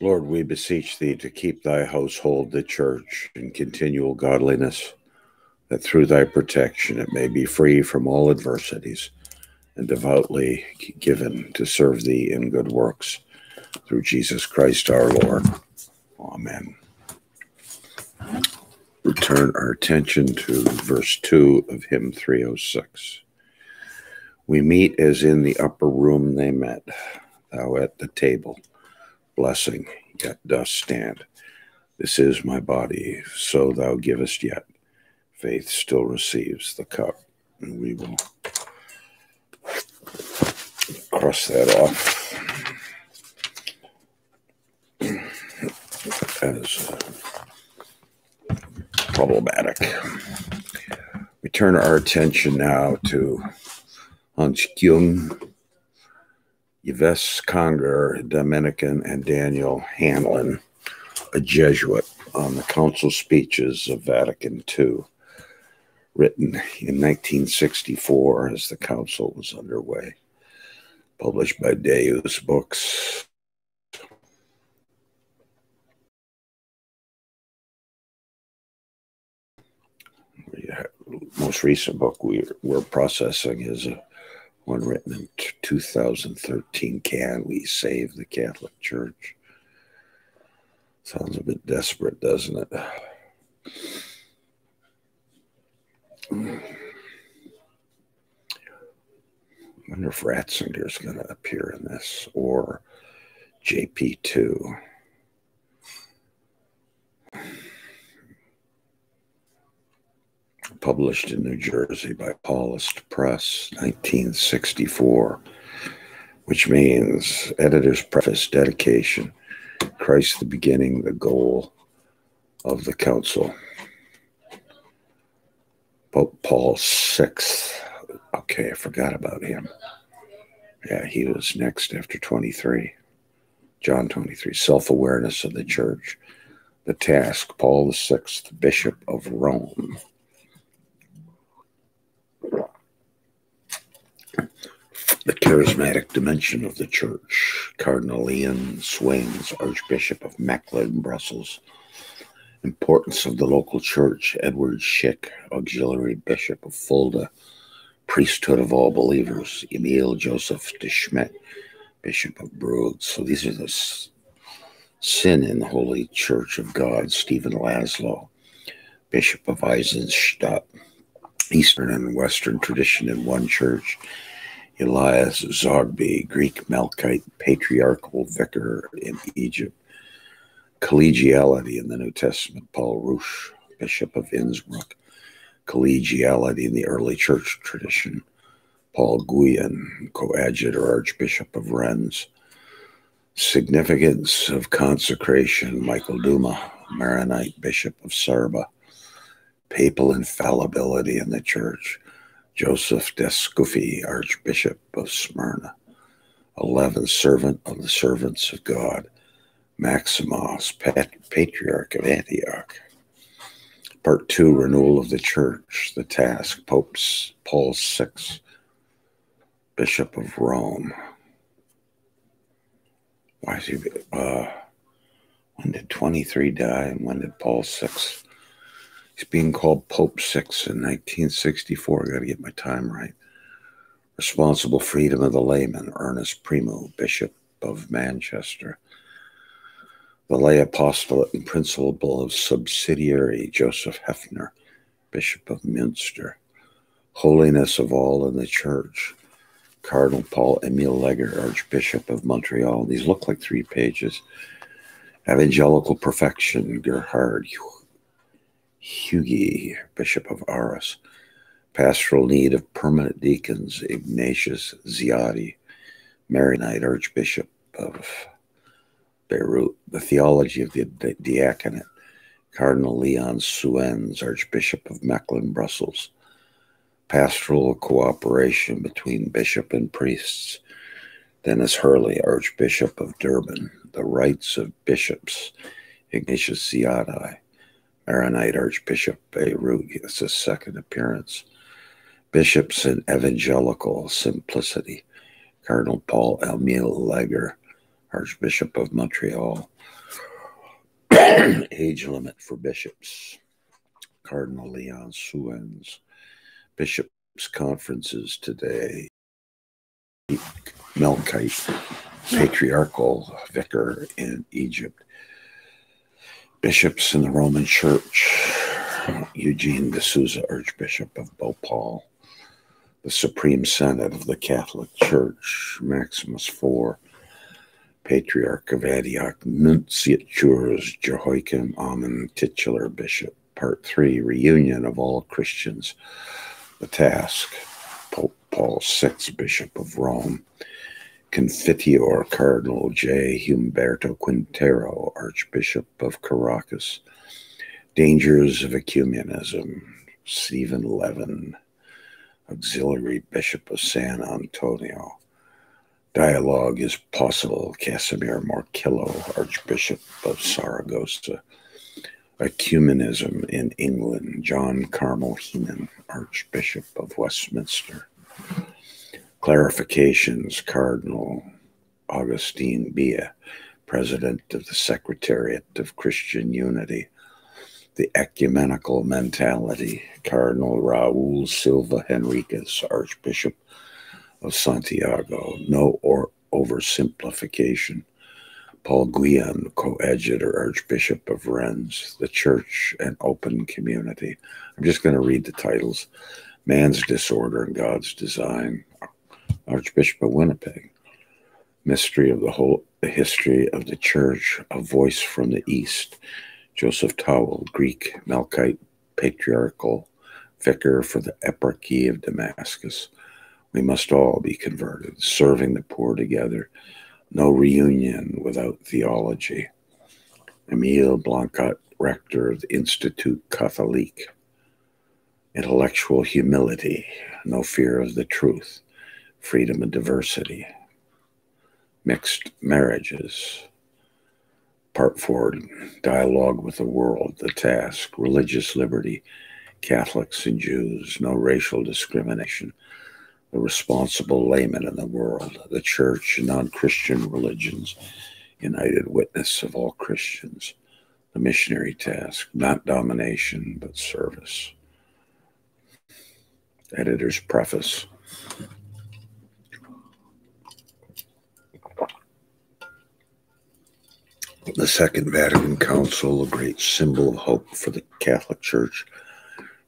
Lord, we beseech thee to keep thy household, the church, in continual godliness, that through thy protection it may be free from all adversities and devoutly given to serve thee in good works. Through Jesus Christ our Lord. Amen. Return our attention to verse 2 of hymn 306. We meet as in the upper room they met, thou at the table blessing yet dost stand. This is my body, so thou givest yet. Faith still receives the cup. And we will cross that off as problematic. We turn our attention now to Hans Yves Congar, Dominican, and Daniel Hanlon, a Jesuit, on the council speeches of Vatican II, written in 1964 as the council was underway, published by Deus Books. most recent book we, we're processing is a one written in 2013 Can We Save the Catholic Church? Sounds a bit desperate, doesn't it? I wonder if Ratzinger's going to appear in this or JP2. Published in New Jersey by Paulist Press, 1964, which means editor's preface, dedication, Christ the beginning, the goal of the council. Pope Paul VI. Okay, I forgot about him. Yeah, he was next after 23. John 23, self awareness of the church. The task, Paul VI, Bishop of Rome. The charismatic dimension of the church. Cardinal Leon Swains, Archbishop of Mechelen, Brussels. Importance of the local church. Edward Schick, Auxiliary Bishop of Fulda. Priesthood of all believers. Emil Joseph de Schmidt, Bishop of Brugge. So these are the sin in the Holy Church of God. Stephen Laszlo, Bishop of Eisenstadt. Eastern and Western tradition in one church. Elias Zogby, Greek Melkite patriarchal vicar in Egypt. Collegiality in the New Testament, Paul Rausch, Bishop of Innsbruck. Collegiality in the early church tradition, Paul Gouyon, coadjutor Archbishop of Rennes. Significance of consecration, Michael Duma, Maronite Bishop of Sarba. Papal infallibility in the church, Joseph Descuffi, Archbishop of Smyrna, 11th servant of the servants of God, Maximus, Patriarch of Antioch. Part two, renewal of the church, the task, Popes Paul VI, Bishop of Rome. Why is he, uh, when did 23 die and when did Paul VI He's being called Pope Six in 1964. I got to get my time right. Responsible freedom of the layman, Ernest Primeau, Bishop of Manchester. The lay apostolate and principle of subsidiary, Joseph Höffner, Bishop of Münster. Holiness of all in the church, Cardinal Paul Emile Léger, Archbishop of Montreal. These look like three pages. Evangelical perfection, Gerhard Hugi, Bishop of Arras, pastoral need of permanent deacons, Ignatius Ziadi, Maronite Archbishop of Beirut, the theology of the diaconate, Cardinal Leon Suenz, Archbishop of Mechlin, Brussels, pastoral cooperation between bishop and priests, Dennis Hurley, Archbishop of Durban, the rights of bishops, Ignatius Ziadi, Maronite Archbishop Beirut. It's his second appearance. Bishops in Evangelical Simplicity. Cardinal Paul Léger, Archbishop of Montreal. Age limit for bishops. Cardinal Leon Suenz. Bishops' conferences today. Melkite, patriarchal vicar in Egypt. Bishops in the Roman Church. Eugene de Souza, Archbishop of Bhopal. The Supreme Senate of the Catholic Church. Maximus IV Patriarch of Antioch, Nunciatures Jehoiakim Amen, titular bishop. Part 3 Reunion of all Christians. The task Pope Paul VI, Bishop of Rome. Confiteor Cardinal J. Humberto Quintero, Archbishop of Caracas. Dangers of Ecumenism, Stephen Levin, Auxiliary Bishop of San Antonio. Dialogue is possible. Casimir Morcillo, Archbishop of Saragossa. Ecumenism in England. John Carmel Heenan, Archbishop of Westminster. Clarifications. Cardinal Augustine Bea, President of the Secretariat of Christian Unity. The ecumenical mentality. Cardinal Raul Silva Henriquez, Archbishop of Santiago, no or oversimplification. Paul Guillen, coadjutor Archbishop of Rennes, the Church and Open Community. I'm just going to read the titles. Man's Disorder and God's Design, Archbishop of Winnipeg. Mystery of the whole the history of the Church, a voice from the East. Joseph Tawil, Greek Melkite patriarchal vicar for the Eparchy of Damascus. We must all be converted, serving the poor together. No reunion without theology. Emile Blanquet, rector of the Institut Catholique. Intellectual humility, no fear of the truth, freedom and diversity. Mixed marriages. Part four dialogue with the world, the task, religious liberty, Catholics and Jews, no racial discrimination the responsible layman in the world, the church, non Christian religions, united witness of all Christians, the missionary task, not domination, but service. Editor's preface. The Second Vatican Council, a great symbol of hope for the Catholic Church,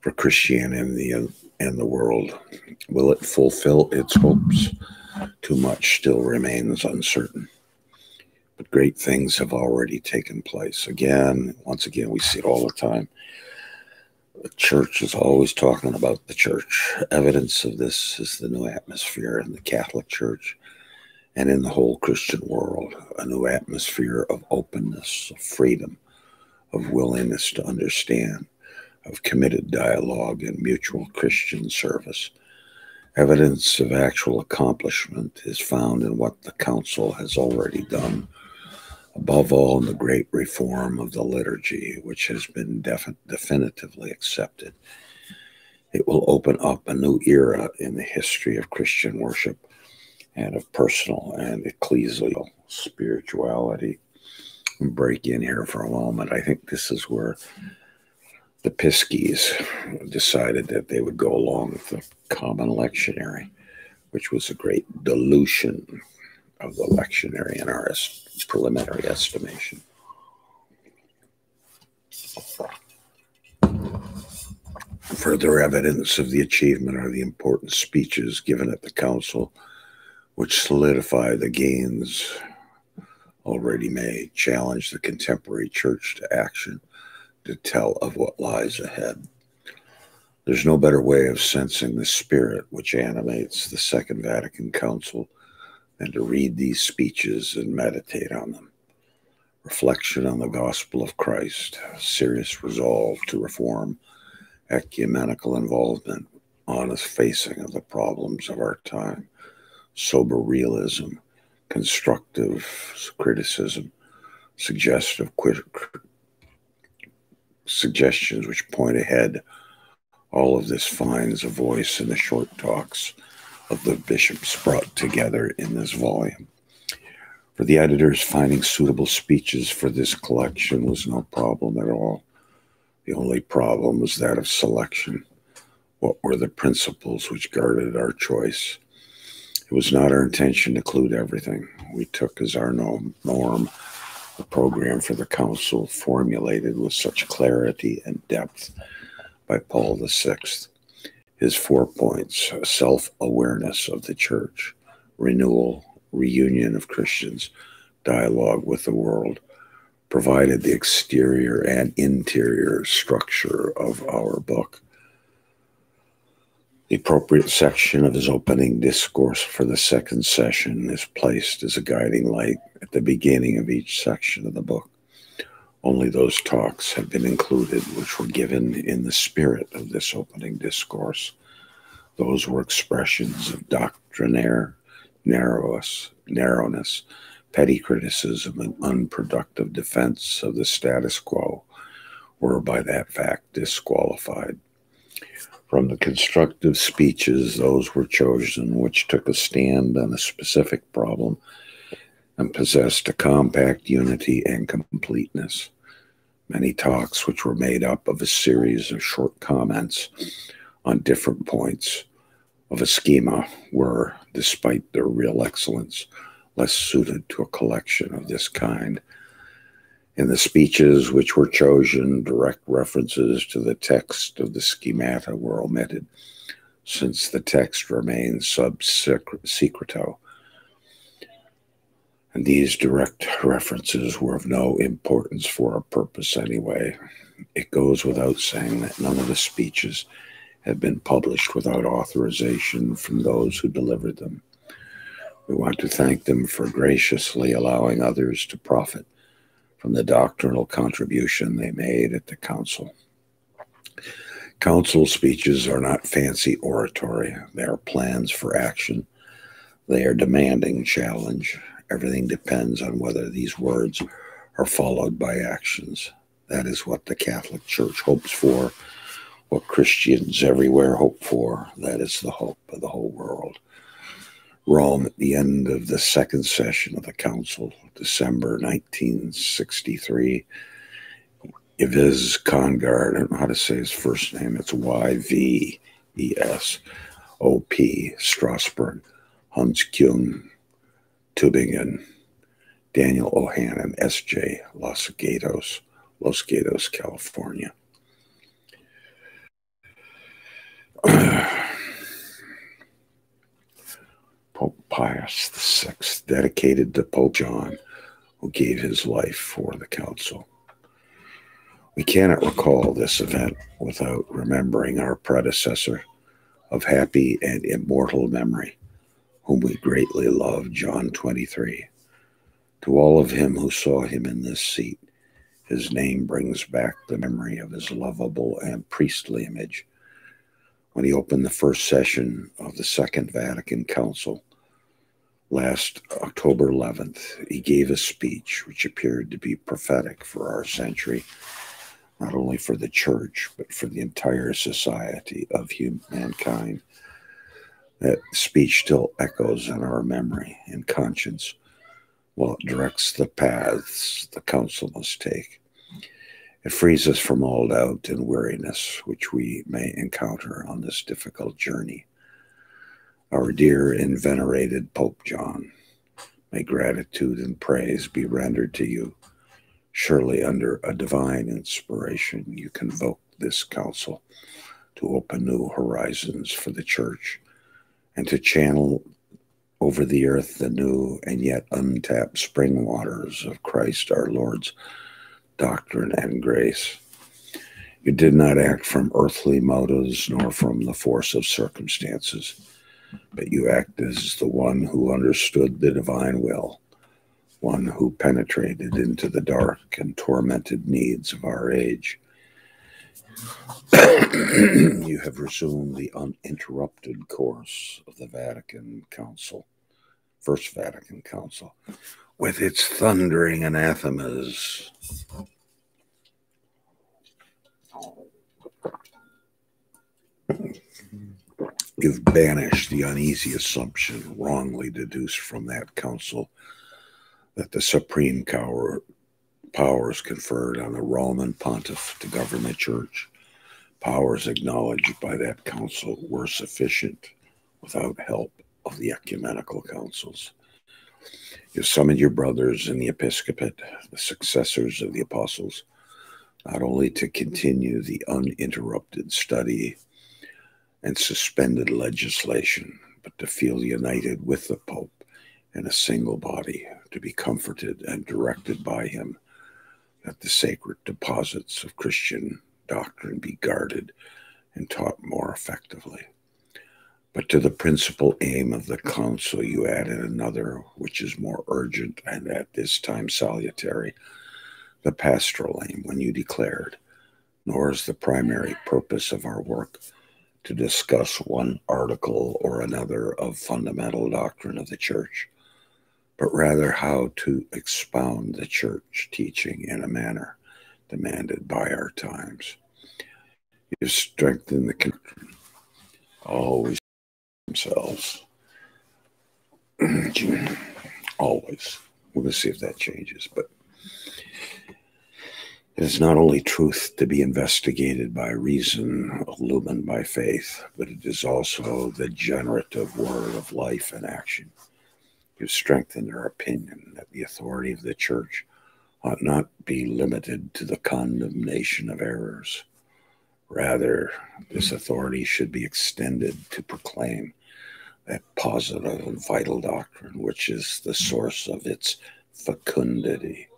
for Christianity and the and the world. Will it fulfill its hopes? Too much still remains uncertain. But great things have already taken place. Again, once again, we see it all the time. The church is always talking about the church. Evidence of this is the new atmosphere in the Catholic Church and in the whole Christian world a new atmosphere of openness, of freedom, of willingness to understand of committed dialogue and mutual Christian service. Evidence of actual accomplishment is found in what the Council has already done, above all in the great reform of the liturgy, which has been defi- definitively accepted. It will open up a new era in the history of Christian worship and of personal and ecclesial spirituality. Break in here for a moment. I think this is where the Piskies decided that they would go along with the common lectionary, which was a great dilution of the lectionary in our preliminary estimation. Further evidence of the achievement are the important speeches given at the council, which solidify the gains already made, challenge the contemporary church to action, to tell of what lies ahead. There's no better way of sensing the spirit which animates the Second Vatican Council than to read these speeches and meditate on them. Reflection on the gospel of Christ, serious resolve to reform, ecumenical involvement, honest facing of the problems of our time, sober realism, constructive criticism, suggestive suggestions which point ahead. All of this finds a voice in the short talks of the bishops brought together in this volume. For the editors, finding suitable speeches for this collection was no problem at all. The only problem was that of selection. What were the principles which guarded our choice? It was not our intention to include everything. We took as our norm a program for the council formulated with such clarity and depth by Paul VI. His four points self awareness of the church, renewal, reunion of Christians, dialogue with the world, provided the exterior and interior structure of our book. The appropriate section of his opening discourse for the second session is placed as a guiding light at the beginning of each section of the book. Only those talks have been included which were given in the spirit of this opening discourse. Those were expressions of doctrinaire narrowness, narrowness, petty criticism, and unproductive defense of the status quo were by that fact disqualified. From the constructive speeches, those were chosen which took a stand on a specific problem and possessed a compact unity and completeness. Many talks, which were made up of a series of short comments on different points of a schema, were, despite their real excellence, less suited to a collection of this kind. In the speeches which were chosen, direct references to the text of the schemata were omitted, since the text remains sub secreto and these direct references were of no importance for our purpose anyway. It goes without saying that none of the speeches have been published without authorization from those who delivered them. We want to thank them for graciously allowing others to profit from the doctrinal contribution they made at the council. Council speeches are not fancy oratory, they are plans for action. They are demanding challenge, Everything depends on whether these words are followed by actions. That is what the Catholic Church hopes for, what Christians everywhere hope for. That is the hope of the whole world. Rome, at the end of the second session of the Council, December 1963, Yves Congar, I don't know how to say his first name, it's Y V E S O P, Strasbourg, Hans Küng, Tübingen, Daniel O'Hanlon, S.J., Los Gatos, Los Gatos, California. Pope Pius VI, dedicated to Pope John, who gave his life for the council. We cannot recall this event without remembering our predecessor of happy and immortal memory, whom we greatly love, John 23. To all of him who saw him in this seat, his name brings back the memory of his lovable and priestly image. When he opened the first session of the Second Vatican Council last October 11th, he gave a speech which appeared to be prophetic for our century, not only for the church, but for the entire society of humankind. That speech still echoes in our memory and conscience while it directs the paths the council must take. It frees us from all doubt and weariness which we may encounter on this difficult journey. Our dear and venerated Pope John, may gratitude and praise be rendered to you. Surely, under a divine inspiration, you convoke this council to open new horizons for the church and to channel over the earth the new and yet untapped spring waters of Christ our Lord's doctrine and grace. You did not act from earthly motives nor from the force of circumstances, but you act as the one who understood the divine will, one who penetrated into the dark and tormented needs of our age you have resumed the uninterrupted course of the Vatican Council, First Vatican Council, with its thundering anathemas. You've banished the uneasy assumption wrongly deduced from that council that the supreme power, powers conferred on the Roman pontiff to govern the church, powers acknowledged by that council, were sufficient without help of the ecumenical councils. You summoned your brothers in the episcopate, the successors of the apostles, not only to continue the uninterrupted study and suspended legislation, but to feel united with the Pope in a single body, to be comforted and directed by him, that the sacred deposits of Christian doctrine be guarded and taught more effectively. But to the principal aim of the council, you added another, which is more urgent and at this time salutary the pastoral aim when you declared, nor is the primary purpose of our work to discuss one article or another of fundamental doctrine of the church, but rather how to expound the church teaching in a manner demanded by our times. You strengthen the doctrine, always themselves. always. To see if that changes, but it is not only truth to be investigated by reason, illumined by faith, but it is also the generative word of life and action. You strengthen our opinion that the authority of the church ought not be limited to the condemnation of errors. Rather, this authority should be extended to proclaim that positive and vital doctrine, which is the source of its fecundity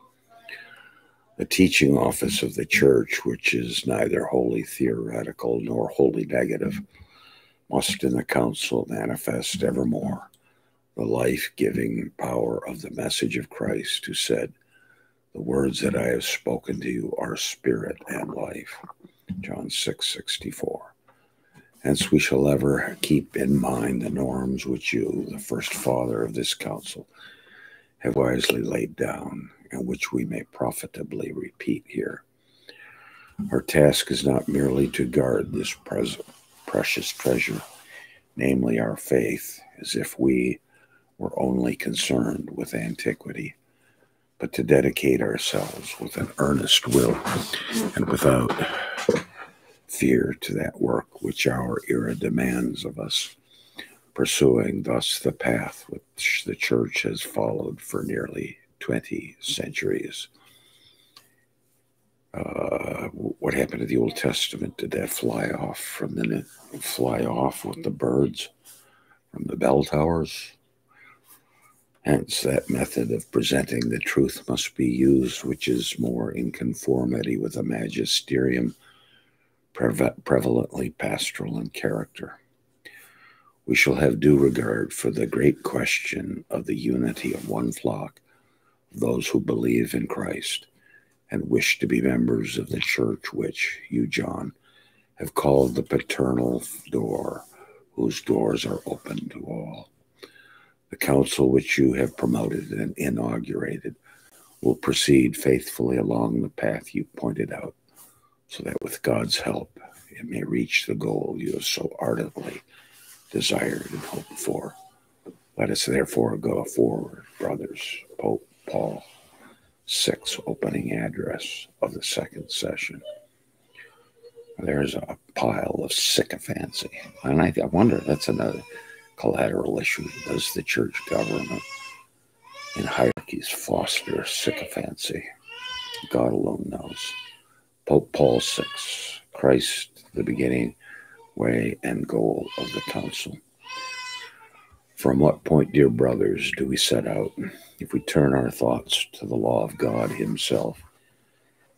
the teaching office of the church, which is neither wholly theoretical nor wholly negative, must in the council manifest evermore the life giving power of the message of Christ, who said, The words that I have spoken to you are spirit and life. John 6 64. Hence, we shall ever keep in mind the norms which you, the first father of this council, have wisely laid down and which we may profitably repeat here. Our task is not merely to guard this precious treasure, namely our faith, as if we were only concerned with antiquity, but to dedicate ourselves with an earnest will and without fear to that work which our era demands of us, pursuing thus the path which the church has followed for nearly 20 centuries. Uh, what happened to the Old Testament? Did that fly off from the fly off with the birds from the bell towers? Hence, that method of presenting the truth must be used, which is more in conformity with the magisterium, prevalently pastoral in character. We shall have due regard for the great question of the unity of one flock those who believe in Christ and wish to be members of the church which you, John, have called the paternal door, whose doors are open to all. The council which you have promoted and inaugurated will proceed faithfully along the path you pointed out, so that with God's help it may reach the goal you have so ardently desired and hoped for. Let us therefore go forward, brothers, Pope Paul 6 opening address of the second session. There's a pile of sycophancy. And I, I wonder, that's another collateral issue. Does the church government in hierarchies foster sycophancy? God alone knows. Pope Paul VI, Christ, the beginning, way, and goal of the council. From what point, dear brothers, do we set out if we turn our thoughts to the law of God Himself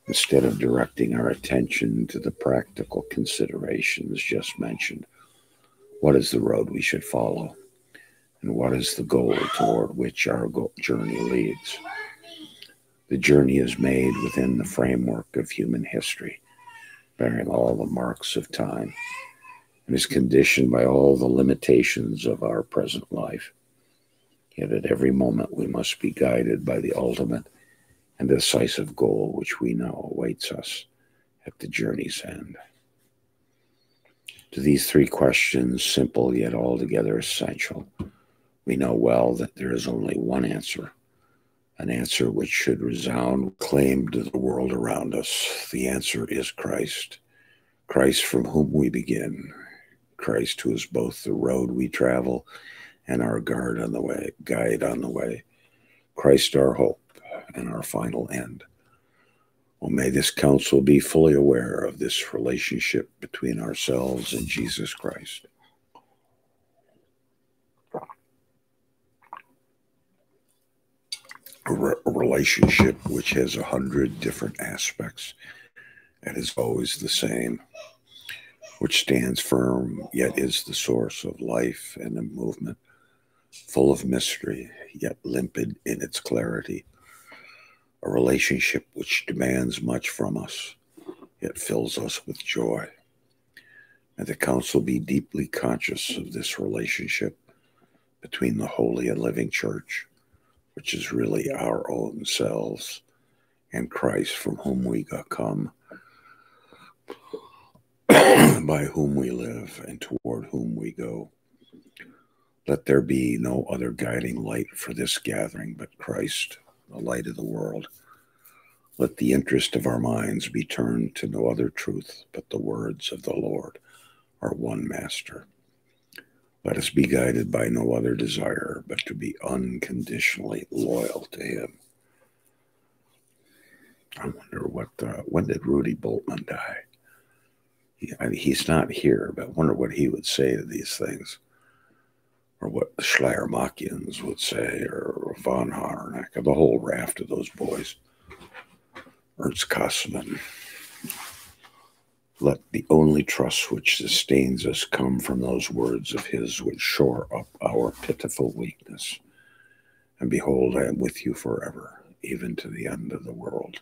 instead of directing our attention to the practical considerations just mentioned? What is the road we should follow? And what is the goal toward which our journey leads? The journey is made within the framework of human history, bearing all the marks of time and is conditioned by all the limitations of our present life. Yet at every moment we must be guided by the ultimate and decisive goal which we know awaits us at the journey's end. To these three questions, simple yet altogether essential, we know well that there is only one answer An answer which should resound, claim to the world around us. The answer is Christ. Christ from whom we begin. Christ who is both the road we travel and our guard on the way, guide on the way. Christ our hope and our final end. Well, may this council be fully aware of this relationship between ourselves and Jesus Christ. A, a relationship which has a hundred different aspects and is always the same, which stands firm yet is the source of life and of movement, full of mystery yet limpid in its clarity a relationship which demands much from us, yet fills us with joy. May the Council be deeply conscious of this relationship between the holy and living church, which is really our own selves, and Christ from whom we come, by whom we live, and toward whom we go. Let there be no other guiding light for this gathering but Christ the light of the world. Let the interest of our minds be turned to no other truth but the words of the Lord, our one Master. Let us be guided by no other desire but to be unconditionally loyal to Him. I wonder what, uh, when did Rudy Bultmann die? He's not here, but I wonder what he would say to these things or what the Schleiermachians would say, or von Harnack, or the whole raft of those boys. Ernst Käsemann. Let the only trust which sustains us come from those words of his which shore up our pitiful weakness. And behold, I am with you forever, even to the end of the world.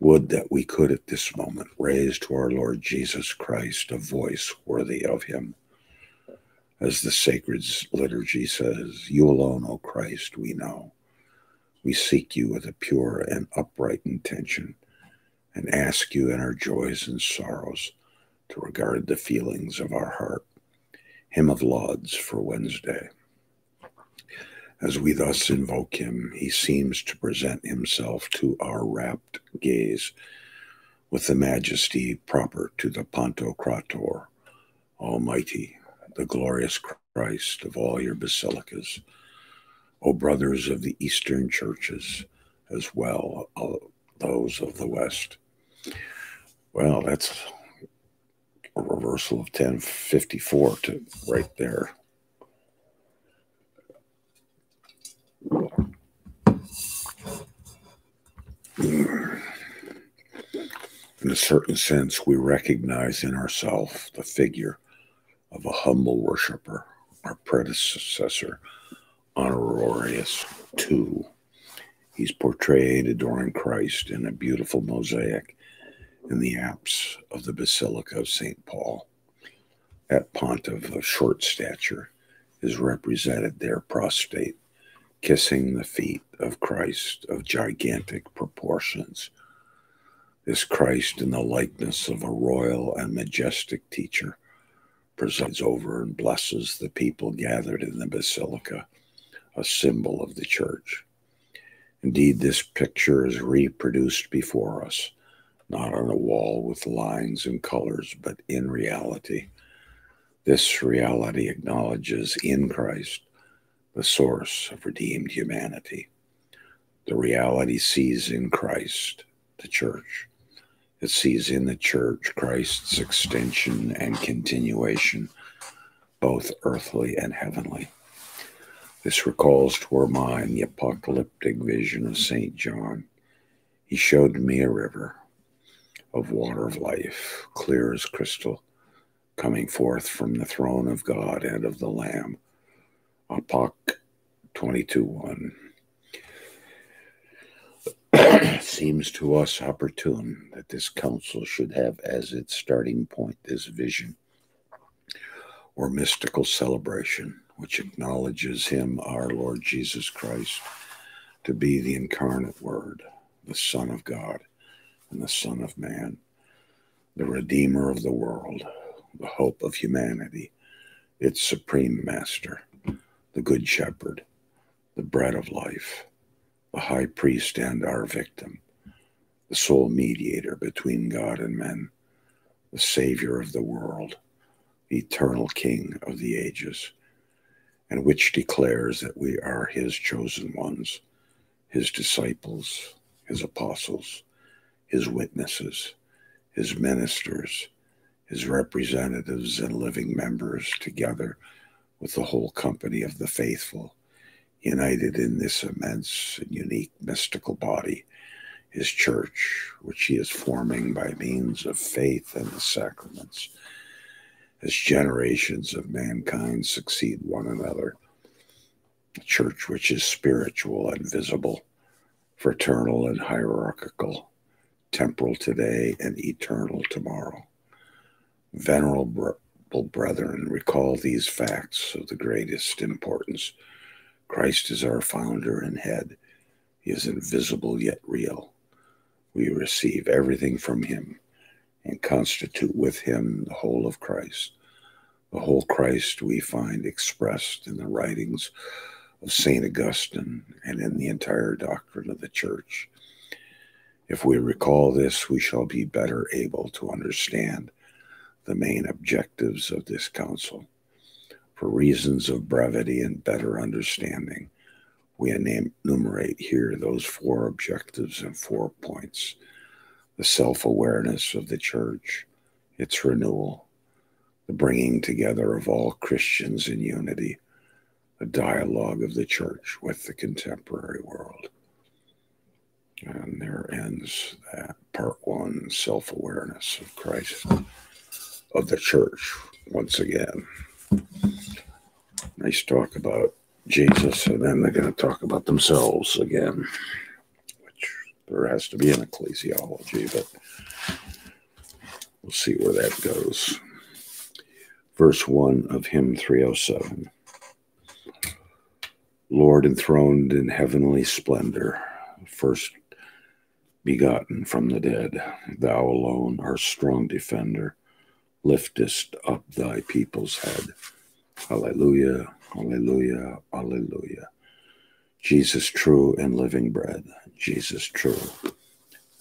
Would that we could at this moment raise to our Lord Jesus Christ a voice worthy of him as the sacred liturgy says, You alone, O Christ, we know. We seek you with a pure and upright intention and ask you in our joys and sorrows to regard the feelings of our heart. Hymn of Lauds for Wednesday. As we thus invoke him, he seems to present himself to our rapt gaze with the majesty proper to the Pantocrator, Almighty, the glorious Christ of all your basilicas, O brothers of the Eastern churches, as well as those of the West. Well, that's a reversal of 1054 to right there. In a certain sense, we recognize in ourselves the figure of a humble worshiper, our predecessor, Honorius II. He's portrayed adoring Christ in a beautiful mosaic in the apse of the Basilica of St. Paul. That pontiff of short stature is represented there prostrate, kissing the feet of Christ of gigantic proportions. This Christ in the likeness of a royal and majestic teacher presides over and blesses the people gathered in the basilica, a symbol of the church. Indeed, this picture is reproduced before us, not on a wall with lines and colors, but in reality. This reality acknowledges in Christ the source of redeemed humanity. The reality sees in Christ the church it sees in the church Christ's extension and continuation, both earthly and heavenly. This recalls to our mind the apocalyptic vision of St. John. He showed me a river of water of life, clear as crystal, coming forth from the throne of God and of the Lamb. Apoc 22 1. seems to us opportune that this council should have as its starting point this vision or mystical celebration which acknowledges him, our Lord Jesus Christ, to be the incarnate Word, the Son of God and the Son of Man, the Redeemer of the world, the hope of humanity, its supreme Master, the Good Shepherd, the bread of life the high priest and our victim, the sole mediator between God and men, the Savior of the world, the eternal King of the ages, and which declares that we are His chosen ones, His disciples, His apostles, His witnesses, His ministers, His representatives, and living members together with the whole company of the faithful united in this immense and unique mystical body, his church, which he is forming by means of faith and the sacraments, as generations of mankind succeed one another. A church which is spiritual and visible, fraternal and hierarchical, temporal today and eternal tomorrow. Venerable brethren, recall these facts of the greatest importance Christ is our founder and head. He is invisible yet real. We receive everything from him and constitute with him the whole of Christ. The whole Christ we find expressed in the writings of St. Augustine and in the entire doctrine of the Church. If we recall this, we shall be better able to understand the main objectives of this council. For reasons of brevity and better understanding, we enumerate here those four objectives and four points the self awareness of the church, its renewal, the bringing together of all Christians in unity, a dialogue of the church with the contemporary world. And there ends that part one self awareness of Christ, of the church, once again. Nice talk about Jesus, and then they're going to talk about themselves again, which there has to be an ecclesiology, but we'll see where that goes. Verse 1 of hymn 307 Lord enthroned in heavenly splendor, first begotten from the dead, thou alone, our strong defender, liftest up thy people's head. Hallelujah, hallelujah, hallelujah. Jesus, true and living bread. Jesus, true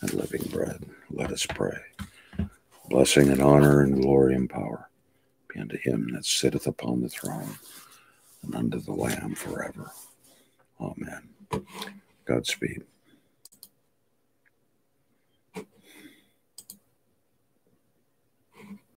and living bread. Let us pray. Blessing and honor and glory and power be unto him that sitteth upon the throne and unto the Lamb forever. Amen. Godspeed.